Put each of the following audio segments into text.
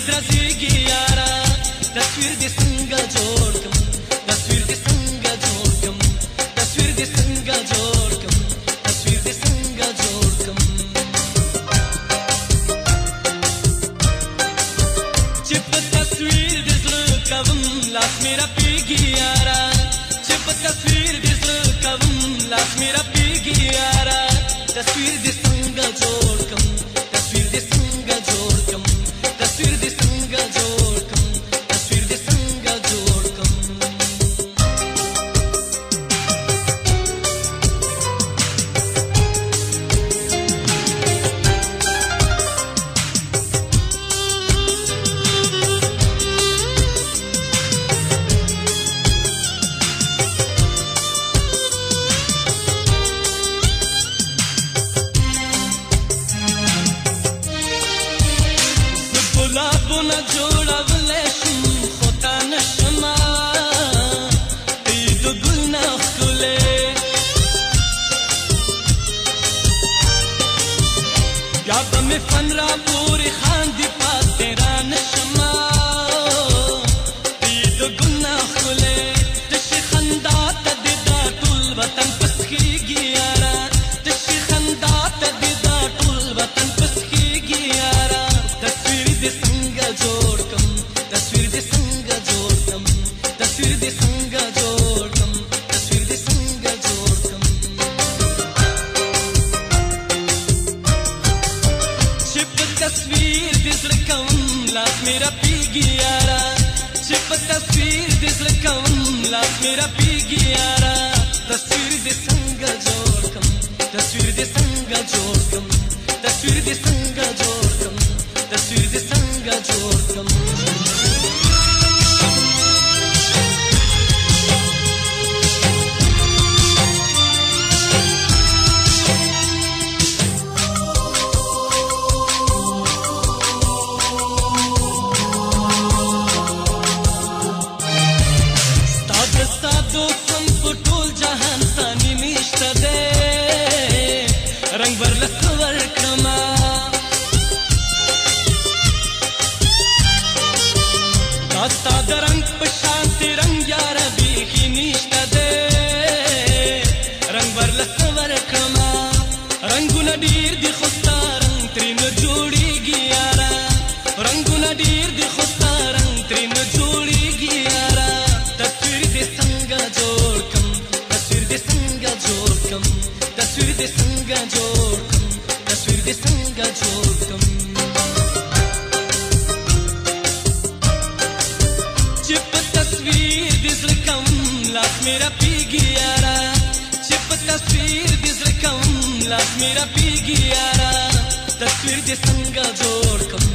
ندرسيږي یارا تصویر دې څنګه جوړ مفن را پوری خواهد मेरा पी गया रा सिर्फ तस्वीर दिल कम लाश मेरा पी गया रा तस्वीर दे संग जोड़ कम तस्वीर दे संग जोड़ कम तस्वीर दे संग ता रंग शांति रंग यार भी ही میرا پیږي یارا چې په تصویر دې زړه کوم لاس میرا پیږي یارا تصویر دې څنګه جوړ کوم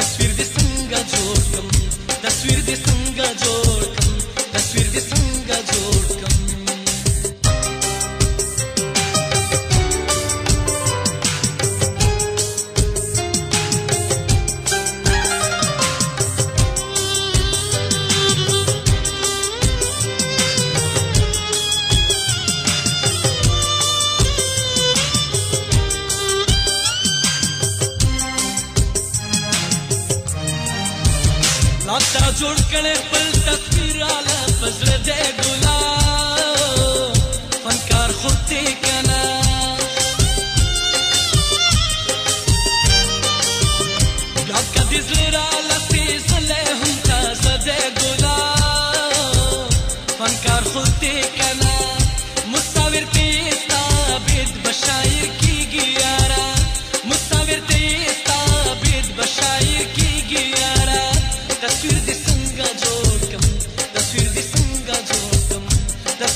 تصویر دې څنګه جوړ کوم تصویر دې څنګه جوړ جوړ کړي بل تکبیر اعلی فضل دې ګلاب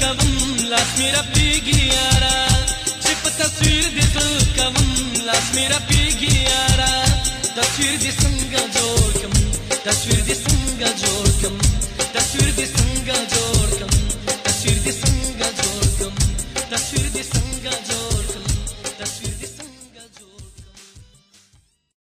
کوم لاس میرا پیږي یارا چې په تصویر دې زل کوم لاس میرا پیږي